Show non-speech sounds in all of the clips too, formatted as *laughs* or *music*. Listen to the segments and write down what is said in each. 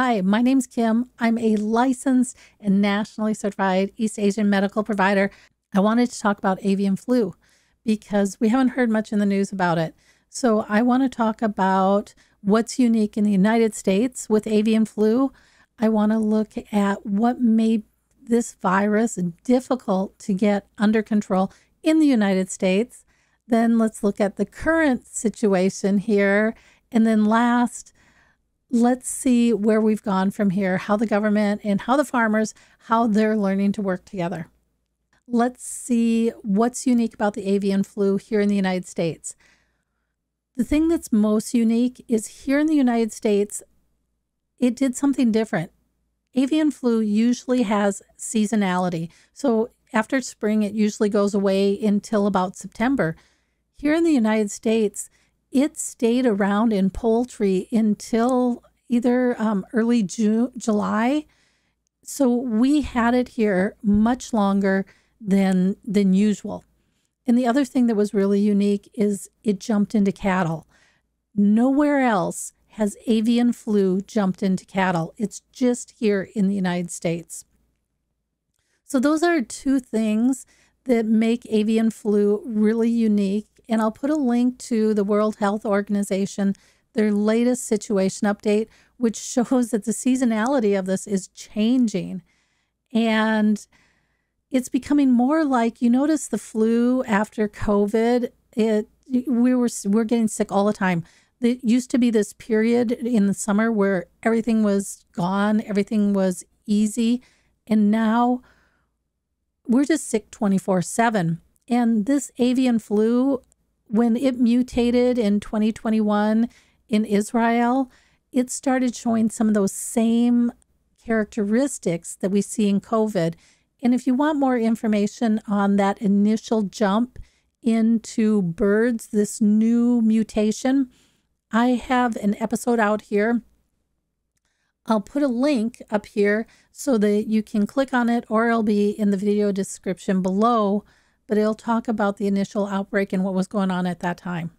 Hi, my name's Kim. I'm a licensed and nationally certified East Asian medical provider. I wanted to talk about avian flu because we haven't heard much in the news about it. So, I want to talk about what's unique in the United States with avian flu. I want to look at what made this virus difficult to get under control in the United States. Then let's look at the current situation here. And then last, let's see where we've gone from here, how the government and how the farmers, how they're learning to work together. Let's see what's unique about the avian flu here in the United States. The thing that's most unique is here in the United States, it did something different. Avian flu usually has seasonality. So after spring, it usually goes away until about September. Here in the United States, it stayed around in poultry until either um, early June, July. So we had it here much longer than than usual. And the other thing that was really unique is it jumped into cattle. Nowhere else has avian flu jumped into cattle. It's just here in the United States. So those are two things that make avian flu really unique and I'll put a link to the World Health Organization, their latest situation update, which *laughs* shows that the seasonality of this is changing. And it's becoming more like you notice the flu after COVID. It we were we're getting sick all the time. It used to be this period in the summer where everything was gone, everything was easy, and now we're just sick 24 7. And this avian flu, when it mutated in 2021 in Israel, it started showing some of those same characteristics that we see in COVID. And if you want more information on that initial jump into birds, this new mutation, I have an episode out here. I'll put a link up here so that you can click on it, or it'll be in the video description below but it'll talk about the initial outbreak and what was going on at that time.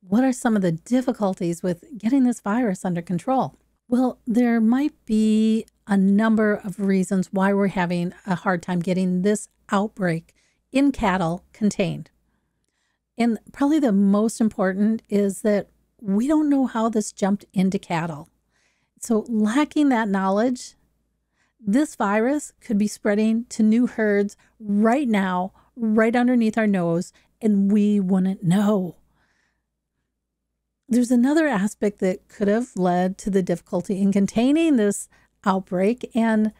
What are some of the difficulties with getting this virus under control? Well, there might be a number of reasons why we're having a hard time getting this outbreak in cattle contained. And probably the most important is that we don't know how this jumped into cattle. So, lacking that knowledge this virus could be spreading to new herds right now, right underneath our nose, and we wouldn't know. There's another aspect that could have led to the difficulty in containing this outbreak, and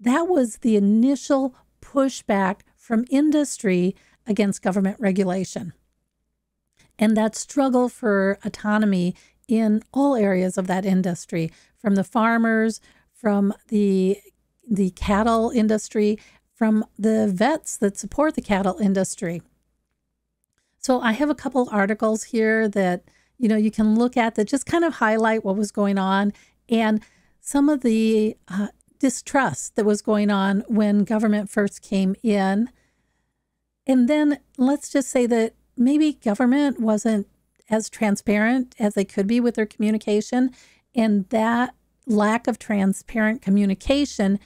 that was the initial pushback from industry against government regulation. And that struggle for autonomy in all areas of that industry, from the farmers, from the the cattle industry, from the vets that support the cattle industry. So I have a couple articles here that you know you can look at that just kind of highlight what was going on and some of the uh, distrust that was going on when government first came in. And then let's just say that maybe government wasn't as transparent as they could be with their communication. And that lack of transparent communication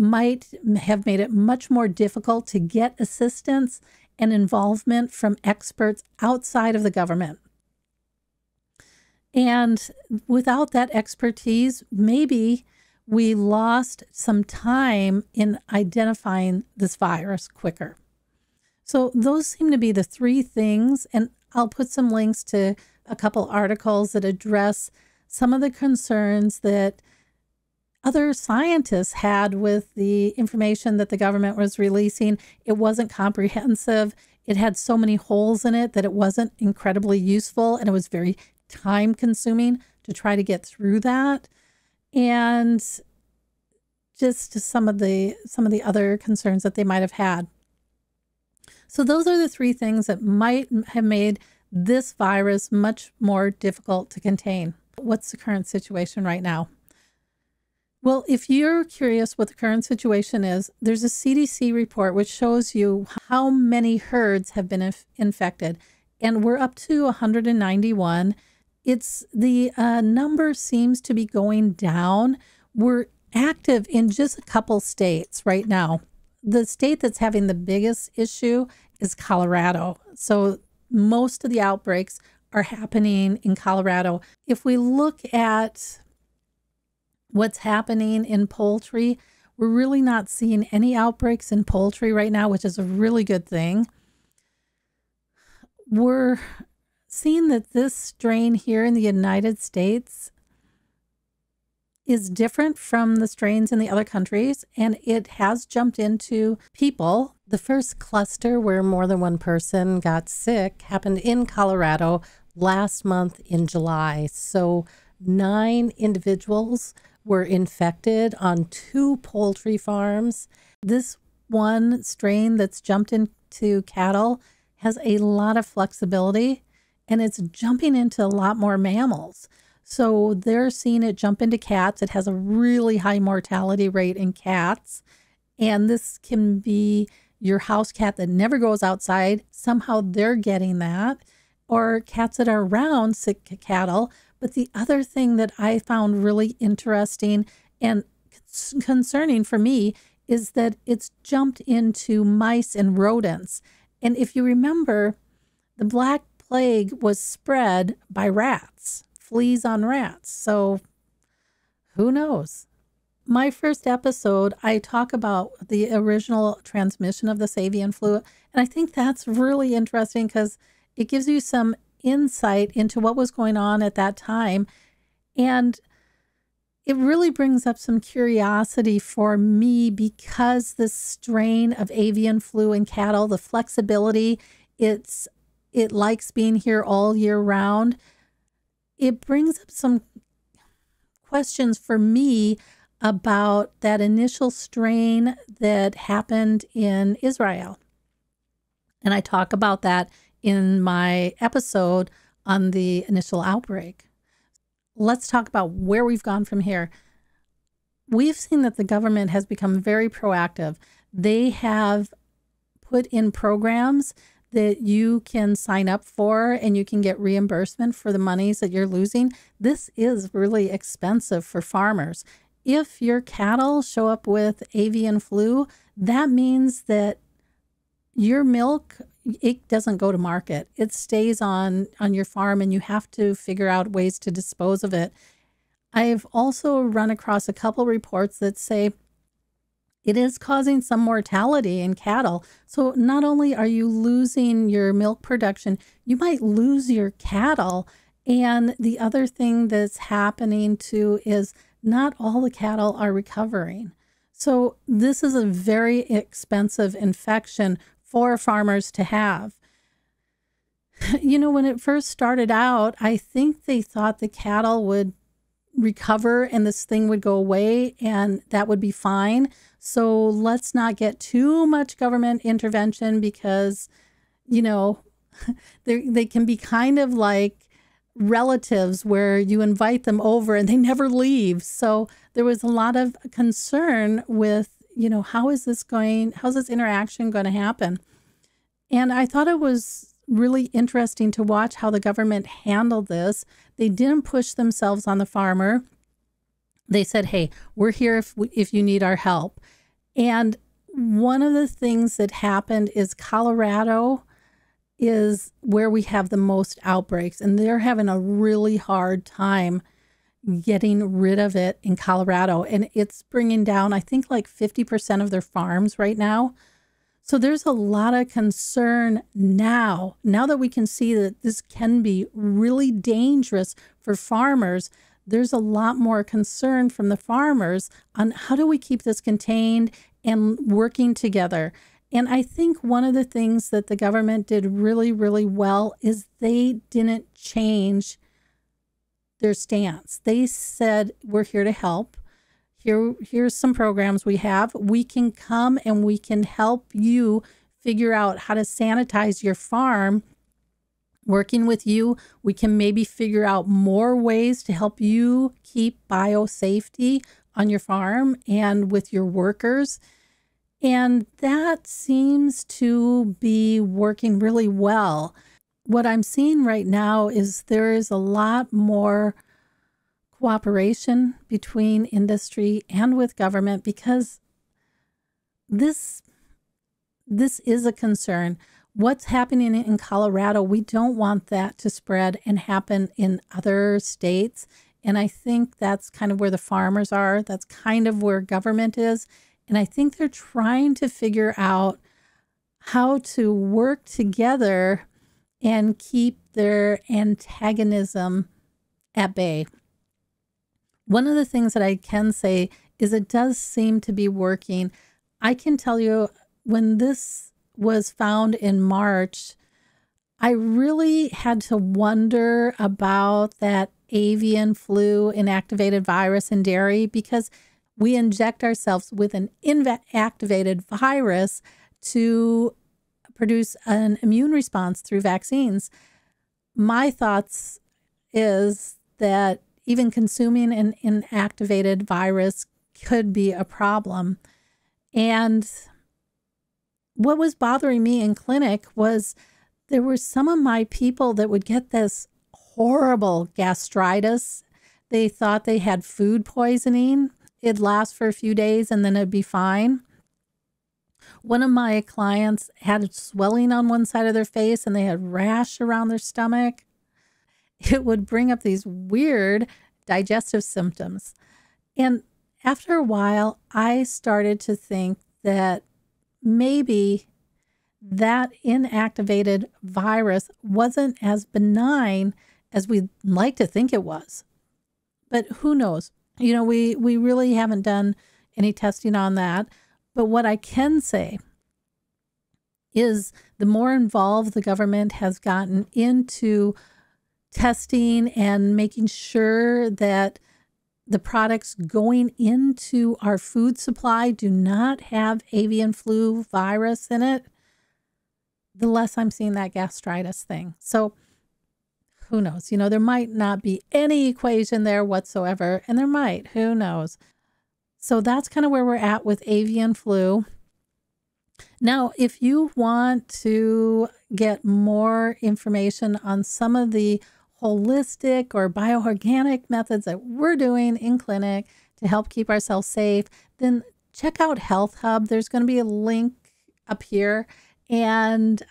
might have made it much more difficult to get assistance and involvement from experts outside of the government. And without that expertise, maybe we lost some time in identifying this virus quicker. So, those seem to be the three things. And I'll put some links to a couple articles that address some of the concerns that other scientists had with the information that the government was releasing. It wasn't comprehensive. It had so many holes in it that it wasn't incredibly useful and it was very time consuming to try to get through that. And just some of the some of the other concerns that they might have had. So those are the three things that might have made this virus much more difficult to contain. What's the current situation right now? Well, if you're curious what the current situation is, there's a CDC report which shows you how many herds have been inf- infected, and we're up to 191. it's the uh, number seems to be going down. We're active in just a couple states right now. The state that's having the biggest issue is Colorado. So most of the outbreaks are happening in Colorado. If we look at what's happening in poultry, we're really not seeing any outbreaks in poultry right now, which is a really good thing. We're seeing that this strain here in the United States is different from the strains in the other countries, and it has jumped into people. The first cluster where more than one person got sick happened in Colorado last month in July. So, nine individuals were infected on two poultry farms. This one strain that's jumped into cattle has a lot of flexibility and it's jumping into a lot more mammals. So they're seeing it jump into cats. It has a really high mortality rate in cats. And this can be your house cat that never goes outside. Somehow they're getting that. Or cats that are around sick cattle. But the other thing that I found really interesting and concerning for me is that it's jumped into mice and rodents. And if you remember, the Black Plague was spread by rats fleas on rats. So who knows? My first episode, I talk about the original transmission of this avian flu. And I think that's really interesting because it gives you some insight into what was going on at that time. And it really brings up some curiosity for me because the strain of avian flu in cattle, the flexibility, it's it likes being here all year round it brings up some questions for me about that initial strain that happened in Israel. And I talk about that in my episode on the initial outbreak. Let's talk about where we've gone from here. We've seen that the government has become very proactive. They have put in programs that you can sign up for and you can get reimbursement for the monies that you're losing. This is really expensive for farmers. If your cattle show up with avian flu, that means that your milk it doesn't go to market. It stays on on your farm and you have to figure out ways to dispose of it. I've also run across a couple reports that say it is causing some mortality in cattle. So not only are you losing your milk production, you might lose your cattle. And the other thing that's happening too is not all the cattle are recovering. So this is a very expensive infection for farmers to have. *laughs* You know, when it first started out, I think they thought the cattle would recover and this thing would go away and that would be fine. So let's not get too much government intervention because, you know, *laughs* they they can be kind of like relatives where you invite them over and they never leave. So there was a lot of concern with, you know, how is this going? How's this interaction going to happen? And I thought it was really interesting to watch how the government handled this. They didn't push themselves on the farmer they said, "Hey, we're here if we, if you need our help." And one of the things that happened is Colorado is where we have the most outbreaks, and they're having a really hard time getting rid of it in Colorado. And it's bringing down, I think, like 50% of their farms right now. So there's a lot of concern now, now that we can see that this can be really dangerous for farmers there's a lot more concern from the farmers on how do we keep this contained and working together. And I think one of the things that the government did really, really well is they didn't change their stance. They said, We're here to help. Here, here's some programs we have. We can come and we can help you figure out how to sanitize your farm working with you, we can maybe figure out more ways to help you keep biosafety on your farm and with your workers. And that seems to be working really well. What I'm seeing right now is there is a lot more cooperation between industry and with government because this this is a concern. What's happening in Colorado, we don't want that to spread and happen in other states. And I think that's kind of where the farmers are. That's kind of where government is. And I think they're trying to figure out how to work together and keep their antagonism at bay. One of the things that I can say is it does seem to be working. I can tell you when this was found in March, I really had to wonder about that avian flu inactivated virus in dairy because we inject ourselves with an inactivated virus to produce an immune response through vaccines. My thoughts is that even consuming an inactivated virus could be a problem. And what was bothering me in clinic was there were some of my people that would get this horrible gastritis. They thought they had food poisoning. It'd last for a few days and then it'd be fine. One of my clients had swelling on one side of their face and they had rash around their stomach. It would bring up these weird digestive symptoms. And after a while, I started to think that maybe that inactivated virus wasn't as benign as we'd like to think it was. But who knows? You know, we, we really haven't done any testing on that. But what I can say is the more involved the government has gotten into testing and making sure that the products going into our food supply do not have avian flu virus in it, the less I'm seeing that gastritis thing. So who knows? You know, there might not be any equation there whatsoever, and there might. Who knows? So that's kind of where we're at with avian flu. Now, if you want to get more information on some of the holistic or bioorganic methods that we're doing in clinic to help keep ourselves safe, then check out Health Hub. There's going to be a link up here, and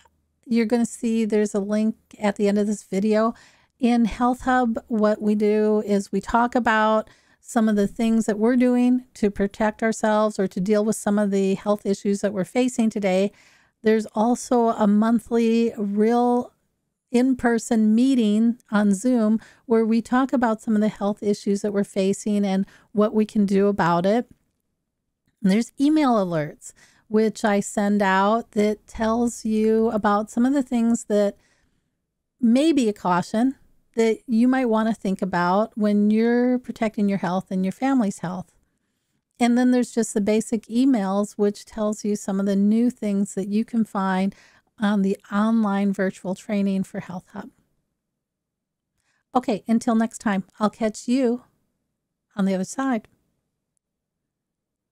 you're going to see there's a link at the end of this video. In Health Hub, what we do is we talk about some of the things that we're doing to protect ourselves or to deal with some of the health issues that we're facing today. There's also a monthly real in person meeting on Zoom where we talk about some of the health issues that we're facing and what we can do about it. And there's email alerts, which I send out that tells you about some of the things that may be a caution that you might want to think about when you're protecting your health and your family's health. And then there's just the basic emails, which tells you some of the new things that you can find on the online virtual training for Health Hub. Okay, until next time, I'll catch you on the other side.